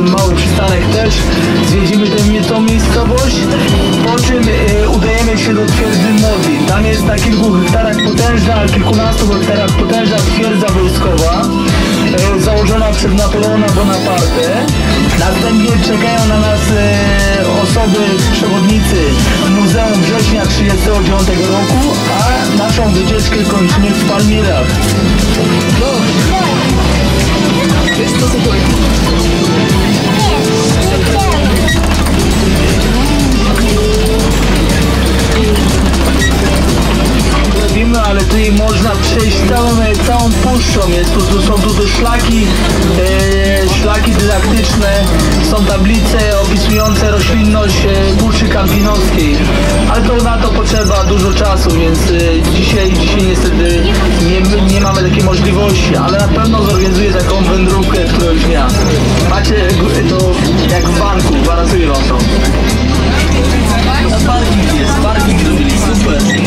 mały, przystanek też. Zwiedzimy tę, tą miejscowość, po czym e, udajemy się do twierdzy Modlin. Tam jest na kilku hektarach potężna, kilkunastu hektarach potężna twierdza wojskowa e, założona przez Napoleona Bonaparte. Następnie czekają na nas e, osoby, przewodnicy Muzeum Września 1939 roku, a naszą wycieczkę kończymy w Palmirach. esto se puede. Robimy, ale tutaj można przejść całą, całą puszczą. Jest tu, są tu szlaki, e, szlaki dydaktyczne, są tablice opisujące roślinność e, Puszczy Kampinoskiej. Ale to na to potrzeba dużo czasu, więc e, dzisiaj, dzisiaj niestety nie, nie mamy takiej możliwości, ale na pewno zorganizuję taką wędrówkę któregoś dnia. Macie to jak w banku, gwarantuję wam to. Parking jest, parking zrobili, super.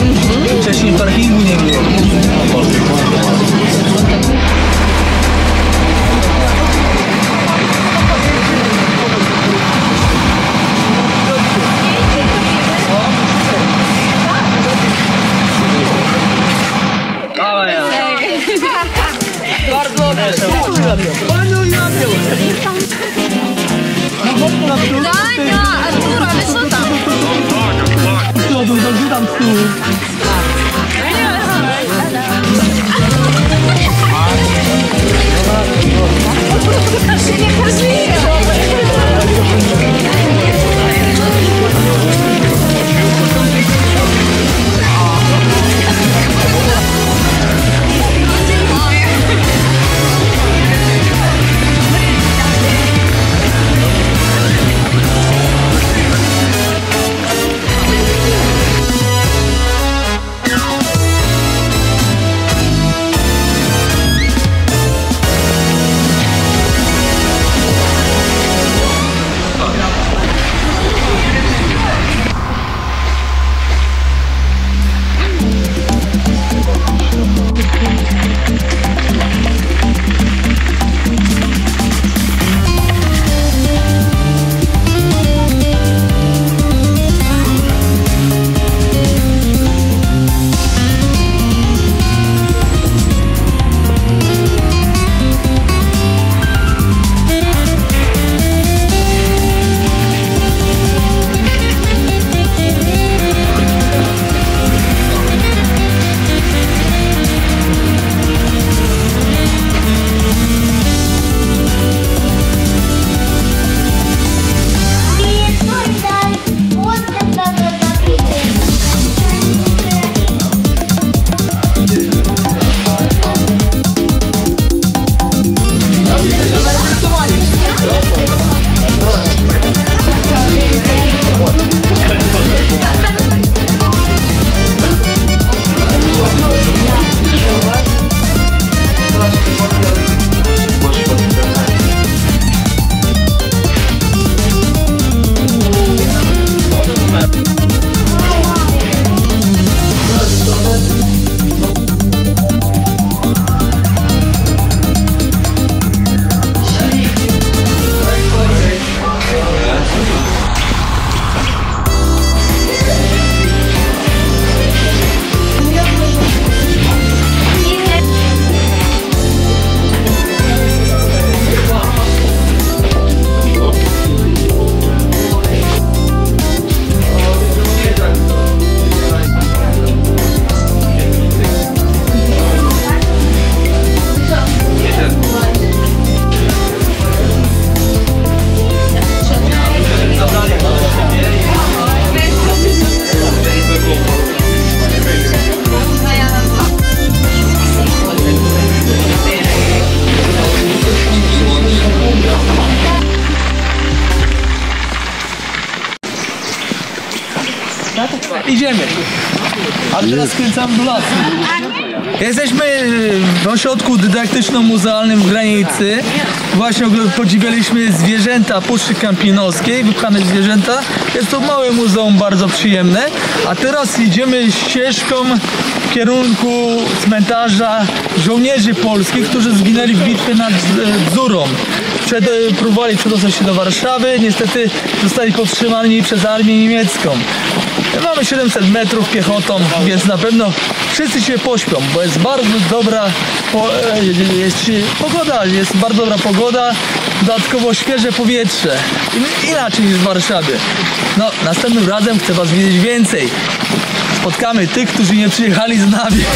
Idziemy. A teraz skręcamy do lasu. Jesteśmy w ośrodku dydaktyczno-muzealnym w granicy. Właśnie podziwialiśmy zwierzęta Puszczy Kampinoskiej, wypchane zwierzęta. Jest to małe muzeum, bardzo przyjemne. A teraz idziemy ścieżką w kierunku cmentarza żołnierzy polskich, którzy zginęli w bitwie nad Bzurą. Przed, e, próbowali przedostać się do Warszawy, niestety zostali powstrzymani przez armię niemiecką. Mamy 700 metrów piechotą, więc na pewno wszyscy się pośpią, bo jest bardzo dobra po, e, jest, pogoda, jest bardzo dobra pogoda, dodatkowo świeże powietrze, inaczej niż w Warszawie. No, następnym razem chcę Was widzieć więcej. Spotkamy tych, którzy nie przyjechali z nami.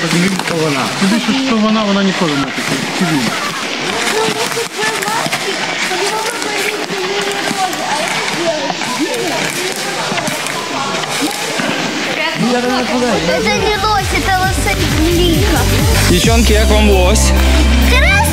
Туди що, що вона, вона ніколи не така. Чи він? Это не лось, это лосолика. Девчонки, як вам лось? Хорошо!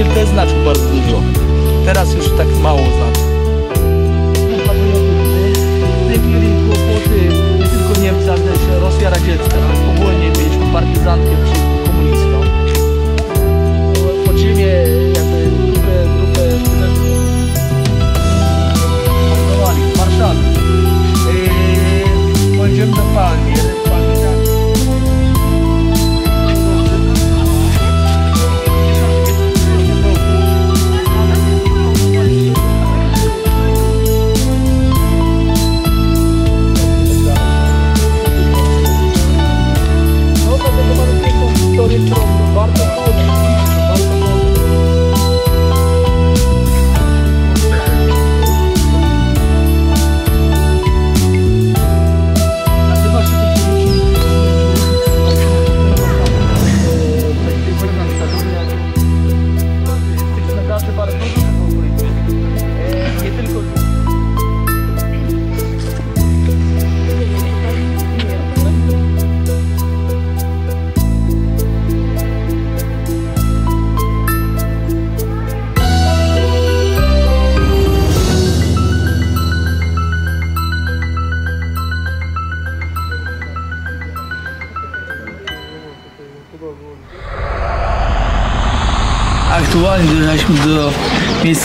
Kiedyś nauczyciel też znaczył bardzo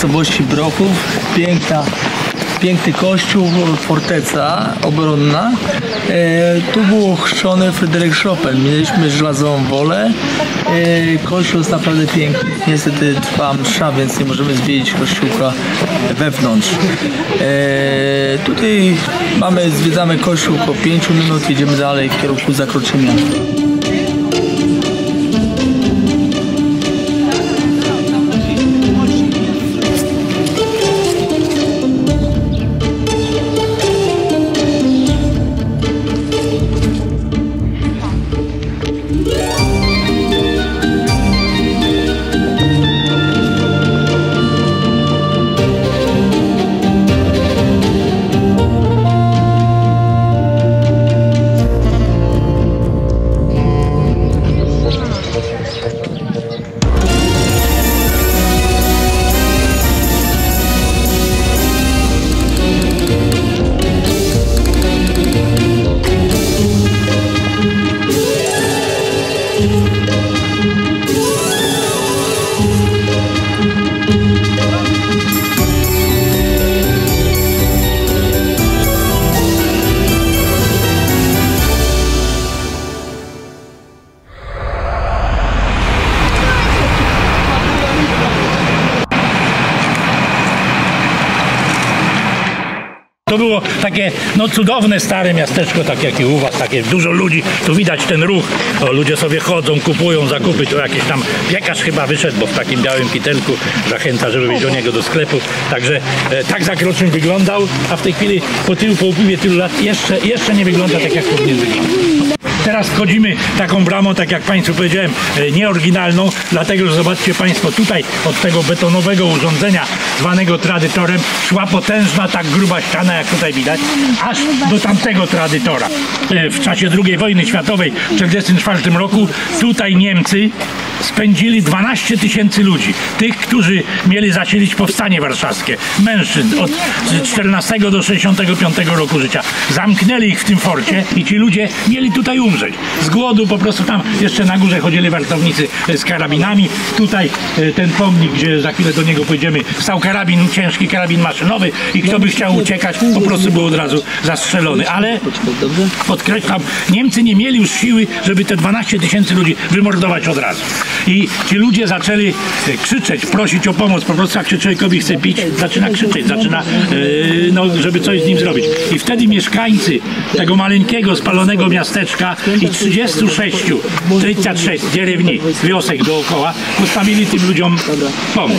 miejscowości Brochów. Piękna, piękny kościół, forteca obronna. E, tu był chrzczony Fryderyk Chopin. Mieliśmy żelazową wolę. E, kościół jest naprawdę piękny. Niestety trwa msza, więc nie możemy zwiedzić kościółka wewnątrz. E, tutaj mamy, zwiedzamy kościół po 5 minut, jedziemy dalej w kierunku Zakroczymia. Było takie no cudowne stare miasteczko, tak jak i u was, takie dużo ludzi, tu widać ten ruch, o, ludzie sobie chodzą, kupują zakupy, tu jakiś tam piekarz chyba wyszedł, bo w takim białym kitelku zachęca, żeby wyjść do niego do sklepu, także e, tak zakroczeń wyglądał, a w tej chwili po tylu, po upływie tylu lat jeszcze, jeszcze nie wygląda tak jak powinien wyglądać. Teraz wchodzimy taką bramą, tak jak Państwu powiedziałem, e, nieoryginalną, dlatego że zobaczcie Państwo, tutaj od tego betonowego urządzenia zwanego tradytorem szła potężna, tak gruba ściana, jak tutaj widać, aż do tamtego tradytora. E, W czasie II wojny światowej w 1944 roku tutaj Niemcy spędzili 12 tysięcy ludzi. Tych, którzy mieli zasilić powstanie warszawskie. Mężczyzn od 14 do 65 roku życia. Zamknęli ich w tym forcie i ci ludzie mieli tutaj umrzeć. Z głodu po prostu tam jeszcze na górze chodzili wartownicy z karabinami. Tutaj e, ten pomnik, gdzie za chwilę do niego pójdziemy, stał karabin, ciężki karabin maszynowy i kto by chciał uciekać, po prostu był od razu zastrzelony. Ale podkreślam, Niemcy nie mieli już siły, żeby te 12 tysięcy ludzi wymordować od razu. I ci ludzie zaczęli e, krzyczeć, prosić o pomoc. Po prostu jak się człowiekowi chce pić, zaczyna krzyczeć, zaczyna, e, no, żeby coś z nim zrobić. I wtedy mieszkańcy tego maleńkiego, spalonego miasteczka i 36, 36 dzierewni, wiosek dookoła, postawili tym ludziom pomóc.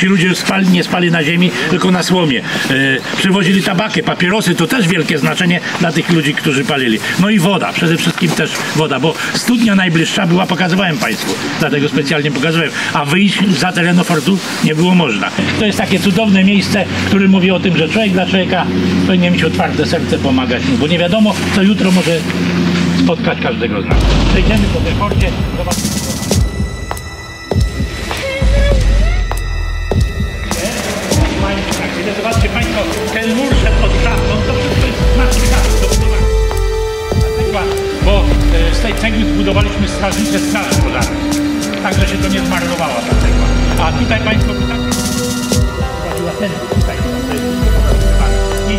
Ci ludzie spali, nie spali na ziemi, tylko na słomie. E, przywozili tabakę, papierosy, to też wielkie znaczenie dla tych ludzi, którzy palili. No i woda, przede wszystkim też woda, bo studnia najbliższa była, pokazywałem Państwu, dlatego specjalnie pokazywałem, a wyjść za terenu fortu nie było można. To jest takie cudowne miejsce, które mówi o tym, że człowiek dla człowieka powinien mieć otwarte serce, pomagać mu, bo nie wiadomo, co jutro może spotkać każdego z nas. Przejdziemy po tej. Tej cegły zbudowaliśmy strażnicze straże pożarne. Tak, że się to nie zmarnowała ta cegła. A tutaj Państwo prowadziła ten tutaj. I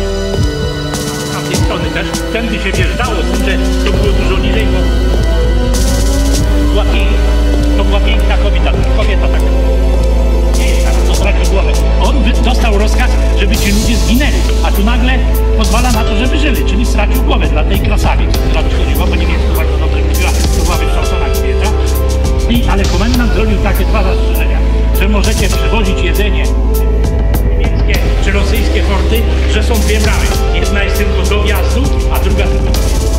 tamtej strony też, tędy się wjeżdżało, że to było dużo niżej, bo była to była piękna kobieta, kobieta tak stracił głowę. On dostał rozkaz, żeby ci ludzie zginęli, a tu nagle pozwala na to, żeby żyli, czyli stracił głowę dla tej krasawi. Zrobić chodziło, bo niemiecku bardzo dobrze mówiła, to była wykształcona kobieta. I, ale komendant zrobił takie dwa zastrzeżenia, że możecie przywozić jedzenie niemieckie czy rosyjskie forty, że są dwie bramy. Jedna jest tylko do wjazdu, a druga tylko do wjazdu.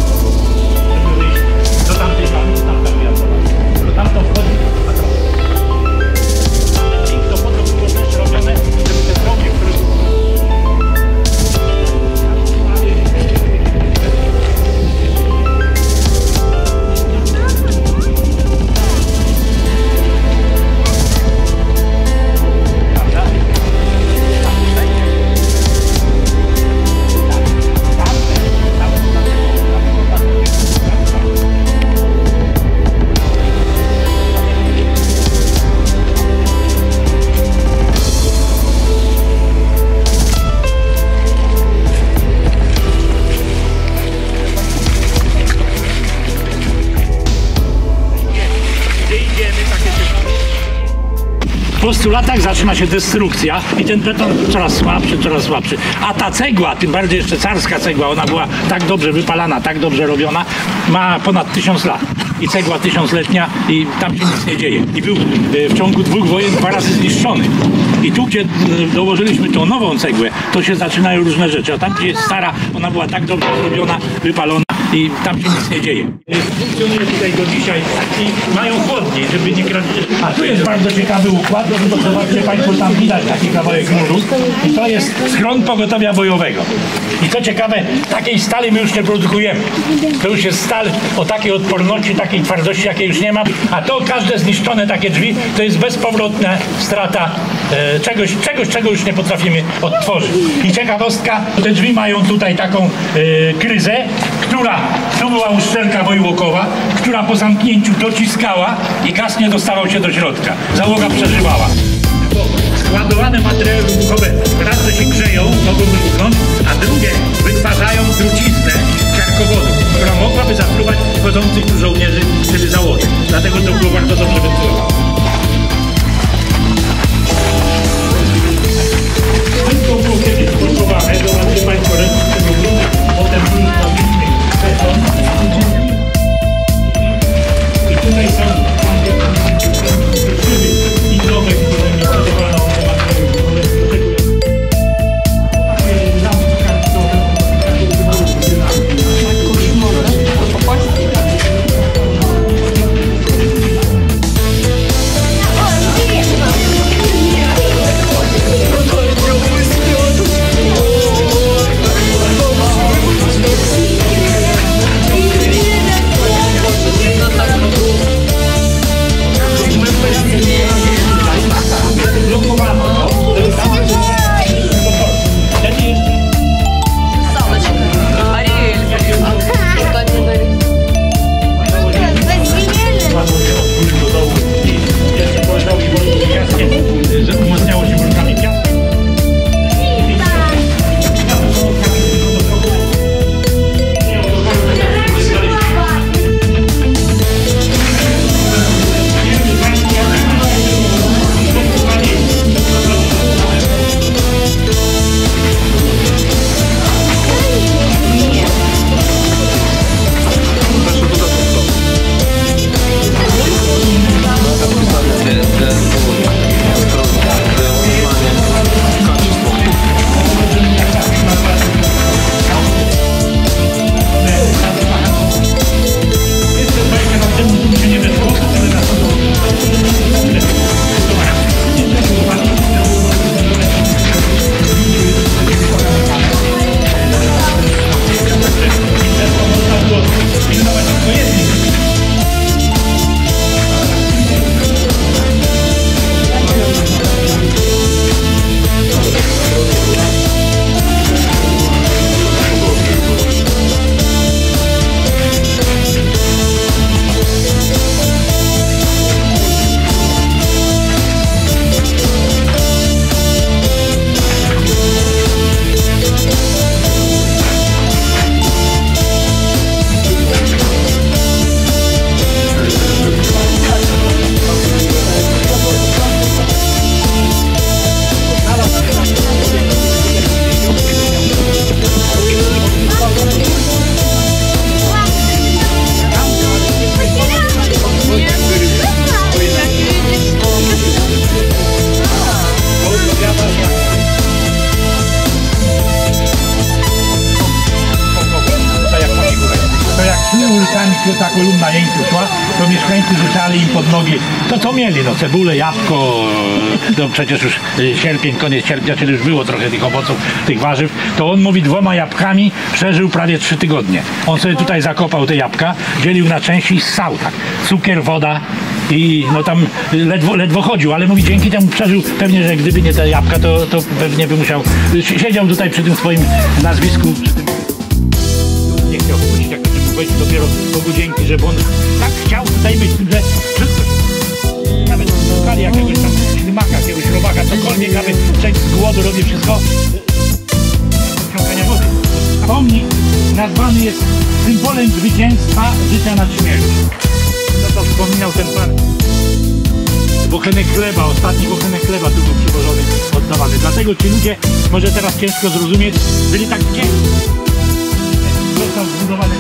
30 latach zaczyna się destrukcja i ten beton coraz słabszy, coraz słabszy. A ta cegła, tym bardziej jeszcze carska cegła, ona była tak dobrze wypalana, tak dobrze robiona, ma ponad 1000 lat. I cegła tysiącletnia i tam się nic nie dzieje. I był e, w ciągu dwóch wojen dwa razy zniszczony. I tu, gdzie e, dołożyliśmy tą nową cegłę, to się zaczynają różne rzeczy. A tam, gdzie jest stara, ona była tak dobrze zrobiona, wypalona, i tam się nic nie dzieje. Funkcjonuje tutaj do dzisiaj i mają chłodnie, żeby nie kraść. A tu jest bardzo ciekawy układ, bo zobaczcie Państwo, tam widać taki kawałek muru i to jest schron pogotowia bojowego. I co ciekawe, takiej stali my już nie produkujemy. To już jest stal o takiej odporności, takiej twardości, jakiej już nie ma, a to każde zniszczone takie drzwi to jest bezpowrotna strata e, czegoś, czegoś, czego już nie potrafimy odtworzyć. I ciekawostka, te drzwi mają tutaj taką e, kryzę, która to była uszczelka wojłokowa, która po zamknięciu dociskała i gaz nie dostawał się do środka. Załoga przeżywała. Składowane materiały wybuchowe raz, się grzeją, mogą wybuchnąć, a drugie wytwarzają truciznę ciarkowodu, która mogłaby zatruwać wchodzących tu żołnierzy, wtedy załogę. Dlatego to było bardzo dobrze wentylowane. Wszystko było kiedyś próbowane, zobaczcie Państwo potem już zrobiliśmy rzucali im pod nogi. To co mieli? No cebulę, jabłko, e, to przecież już e, sierpień, koniec sierpnia, czyli już było trochę tych owoców, tych warzyw. To on mówi dwoma jabłkami przeżył prawie trzy tygodnie. On sobie tutaj zakopał te jabłka, dzielił na części i ssał tak. Cukier, woda i no tam ledwo, ledwo chodził, ale mówi dzięki temu przeżył. Pewnie, że gdyby nie te jabłka, to, to pewnie by musiał, siedział tutaj przy tym swoim nazwisku, przy tym Bogu dzięki, że on tak chciał tutaj być, że wszystko. Nawet szukali jakiegoś tam ślimaka, jakiegoś robaka, cokolwiek, aby przejść z głodu, robi wszystko. Odciągania wody. Pomnik nazwany jest symbolem zwycięstwa życia nad śmiercią. No to wspominał ten pan. Bochenek chleba, ostatni bochenek chleba tu był przywożony, oddawany. Dlatego ci ludzie, może teraz ciężko zrozumieć, byli tak wdzięczni został zbudowany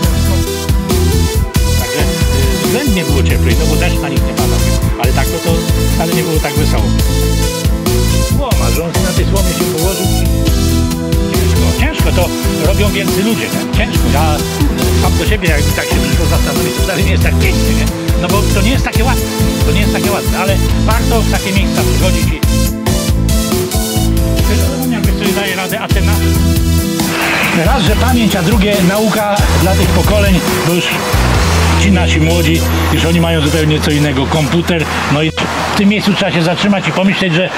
względnie było cieplej, no bo deszcz na nich nie padał. Ale tak to, to wcale nie było tak wesoło. Słoma, że on na tej słomie się położył ciężko, ciężko to robią więcej ludzie, nie? ciężko. Ja sam do siebie jakby tak się przyszło zastanowić, to wcale nie jest tak pięknie, nie? No bo to nie jest takie łatwe, to nie jest takie łatwe, ale warto w takie miejsca przychodzić i jakoś sobie daje radę Atena. Raz, że pamięć, a drugie nauka dla tych pokoleń, bo już ci nasi młodzi, już oni mają zupełnie co innego, komputer, no i w tym miejscu trzeba się zatrzymać i pomyśleć, że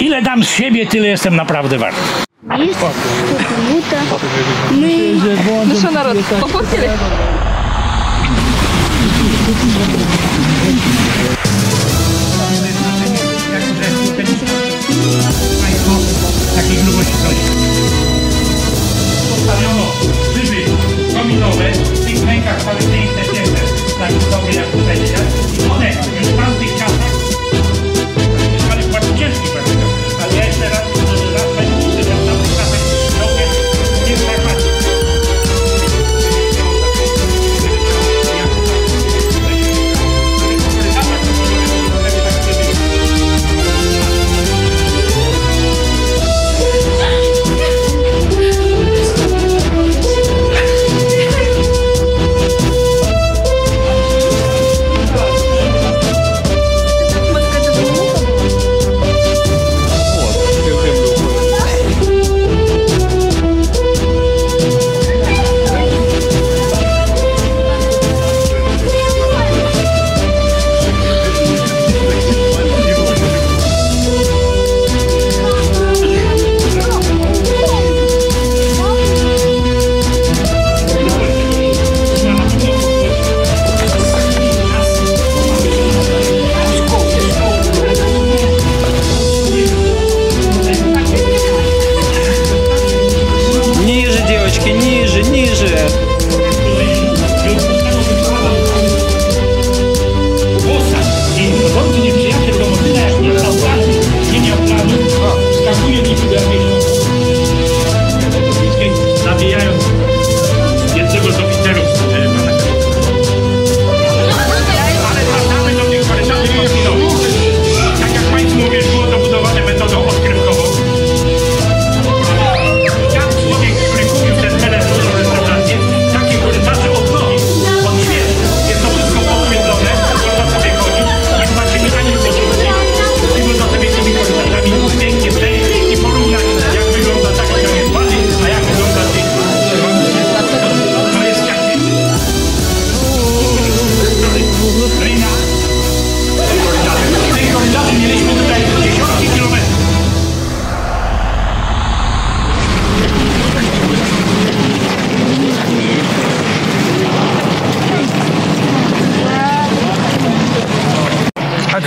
ile dam z siebie, tyle jestem naprawdę wart. Jest buta. My... Dusza narod, popłacili. Takiej grubości Postawiono szyby kominowe w tych rękach palestyńskich.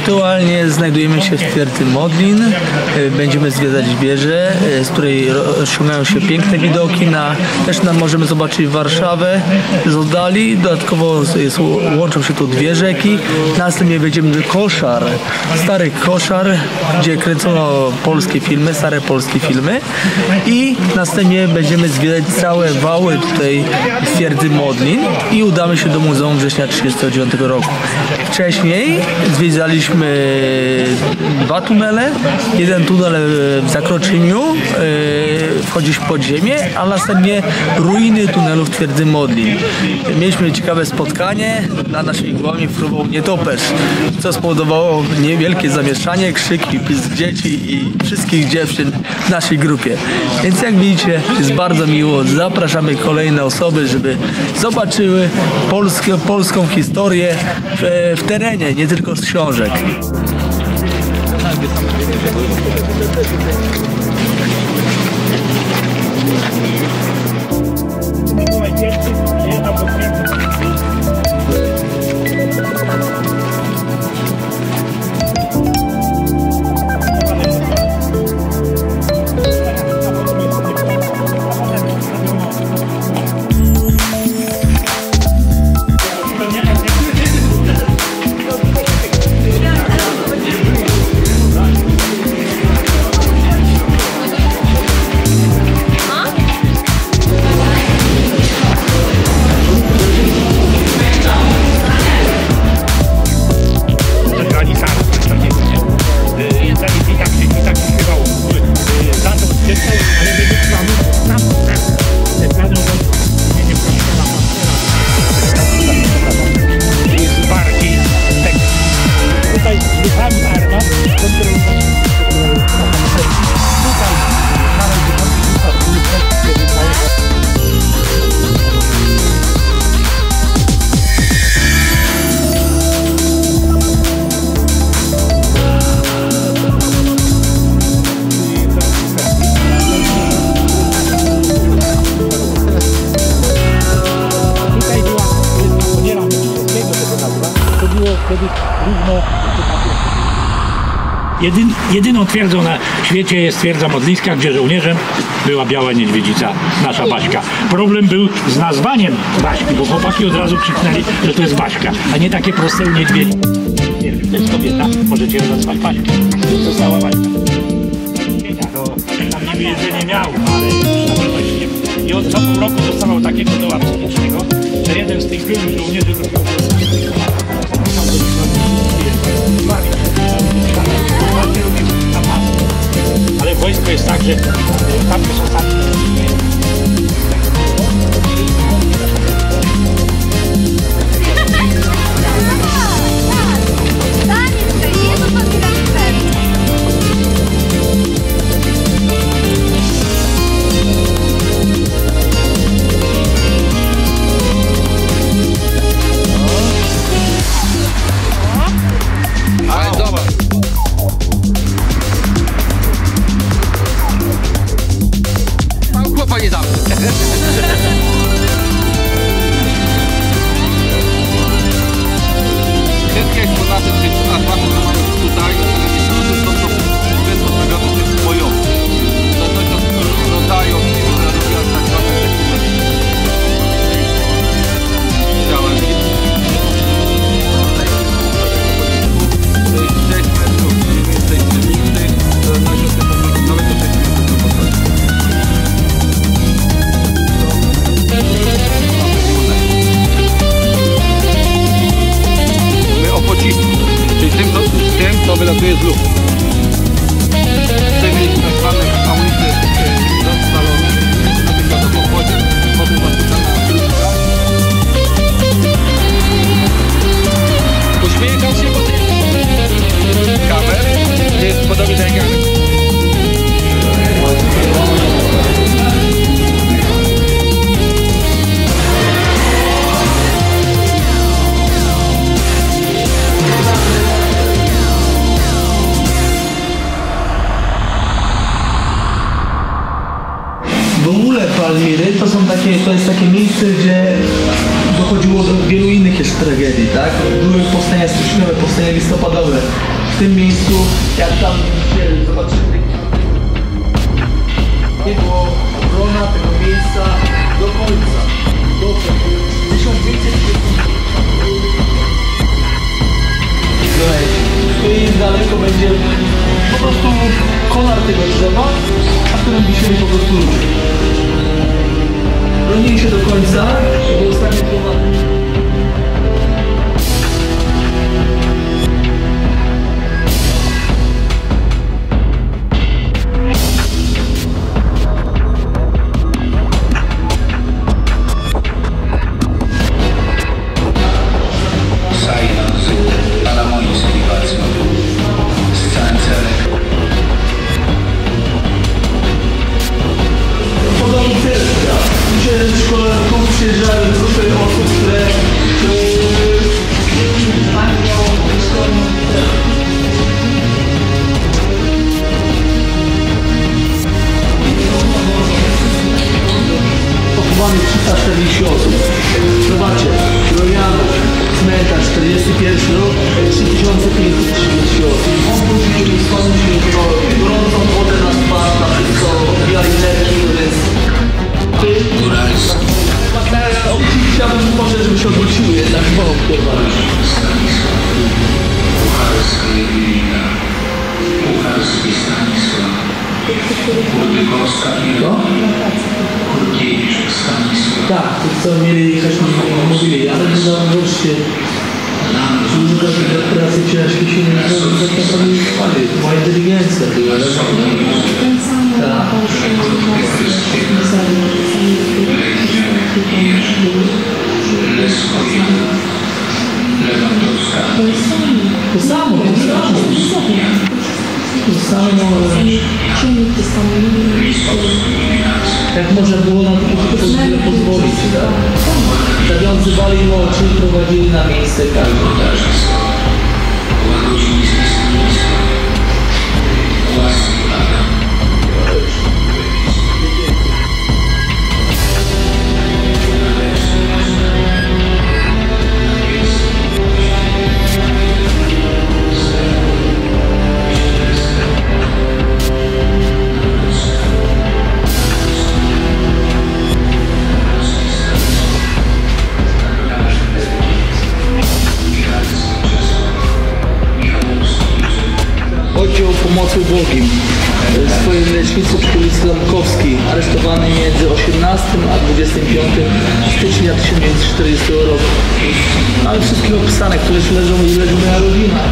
Aktualnie znajdujemy się w twierdzy Modlin. E, Będziemy zwiedzać wieżę, e, z której rozciągają się piękne widoki. Na, też nam możemy zobaczyć Warszawę z oddali. Dodatkowo jest, łączą się tu dwie rzeki. Następnie wejdziemy do Koszar, stary Koszar, gdzie kręcono polskie filmy, stare polskie filmy. I następnie będziemy zwiedzać całe wały tutaj twierdzy Modlin i udamy się do Muzeum Września 1939 roku. Wcześniej zwiedzaliśmy dwa tunele. Jeden tunel w zakroczeniu e, wchodzi się pod ziemię, a następnie ruiny tunelów twierdzy Modlin. Mieliśmy ciekawe spotkanie. Na naszej głowie fruwał nietoperz, co spowodowało niewielkie zamieszanie, krzyki, pisk dzieci i wszystkich dziewczyn w naszej grupie. Więc jak widzicie, jest bardzo miło. Zapraszamy kolejne osoby, żeby zobaczyły polskie, polską historię w, w terenie, nie tylko z książek. Jedyn, jedyną twierdzą na świecie jest twierdza Modlińska, gdzie żołnierzem była biała niedźwiedzica, nasza Baśka. Problem był z nazwaniem Baśki, bo chłopaki od razu krzyknęli, że to jest Baśka, a nie takie proste u niedźwiedzi. To jest kobieta, możecie ją nazwać Baśką. Została Baśka. To tam niby jedzenie miał, ale I on co pół roku dostawał takiego doła psychicznego, że jeden z tych byłych żołnierzy. Vou do destaque. tej książki się nie zaprezentowali. Była inteligencja była, rozumiesz? Tak. To samo, to samo. To samo. To samo, ale... Jak można było nam po prostu pozwolić, tak? Zawiązywali mu oczy i prowadzili na miejsce karmienia. Deus pomocą Bogiem. Swojej lecznicy przy ulicy Zamkowskiej, aresztowany między 18 a 25 stycznia 1940 roku. Ale wszystkich opisanych, które leżą i leżą na rodzinach.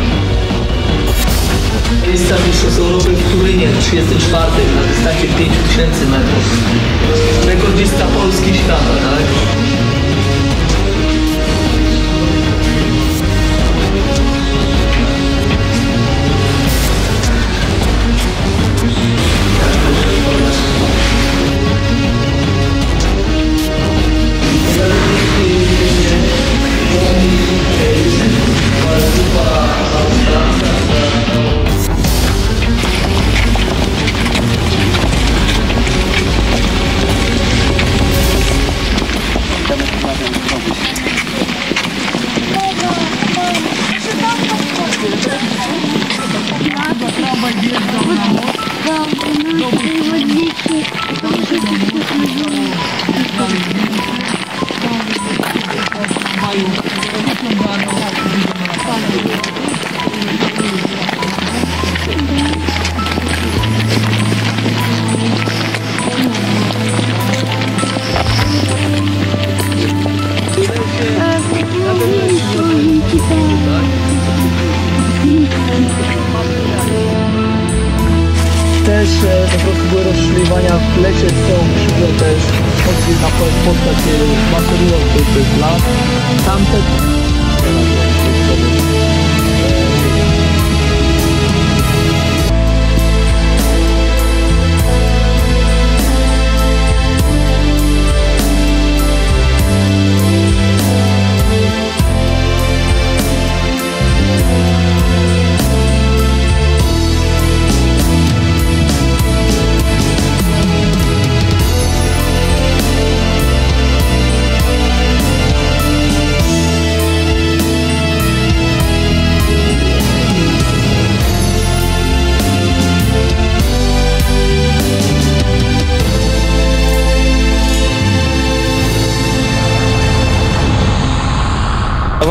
Miejsca mistrzostw Europy w Turynie 34 na dystansie 5000 metrów. Rekordzista Polski świata, tak? Rozstrzeliwania w lecie są krzyżo też chodzi na po- postać który to jest las. Tamte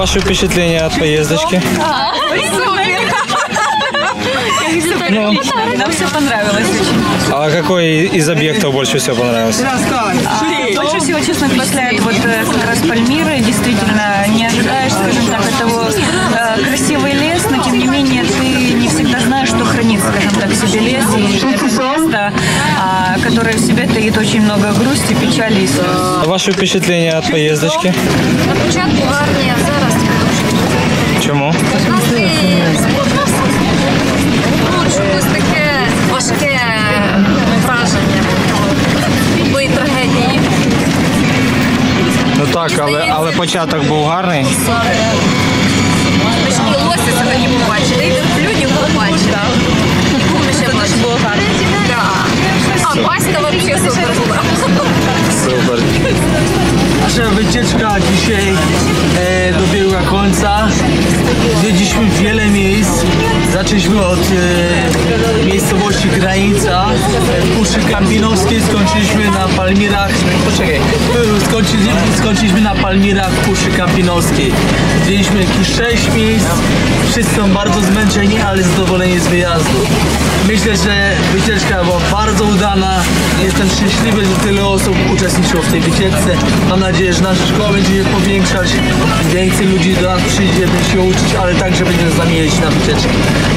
Ваши впечатления от поездочки? Ну, Нам все понравилось очень. а какой из объектов больше всего понравился? Больше всего, честно, впечатляет вот э, как раз Пальмиры. Действительно, не ожидаешь, скажем так, этого э, красивый лес, но тем не менее ты хранит, скажем так, в себе лес. И это место, а, которое в себе таит очень много грусти, печали и слез. Ваши впечатления от поездочки? На початку гарні, а зараз трошки. Чему? Настрій ну, чомусь таке важке враження. Бої трагедії. Ну так, але, але початок був гарний. Ми ж і лося сьогодні побачили, і верблюдів побачили. Łaska wam się super była. Super. Nasza wycieczka dzisiaj e, dobiegła końca. Zwiedziliśmy wiele miejsc. Zaczęliśmy od e, miejscowości Granica, Puszczy Kampinowskiej, skończyliśmy na Palmirach. Poczekaj, skończyliśmy, skończyliśmy na Palmirach Puszczy Kampinowskiej. Zwiedziliśmy jakieś sześć miejsc. Wszyscy są bardzo zmęczeni, ale zadowoleni z wyjazdu. Myślę, że wycieczka była bardzo udana. Jestem szczęśliwy, że tyle osób uczestniczyło w tej wycieczce. Mam nadzieję, że nasza szkoła będzie się powiększać. Więcej ludzi do nas przyjdzie, będzie się uczyć, ale także będzie z nami jeździć na wycieczki.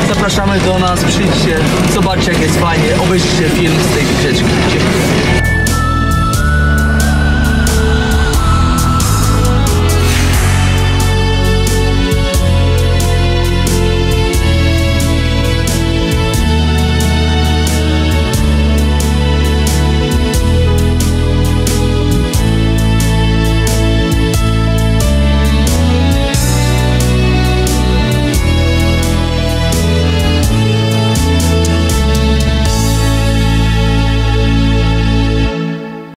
Zapraszamy do nas, przyjdźcie, zobaczcie jak jest fajnie, obejrzyjcie film z tej wycieczki. Dziękuję.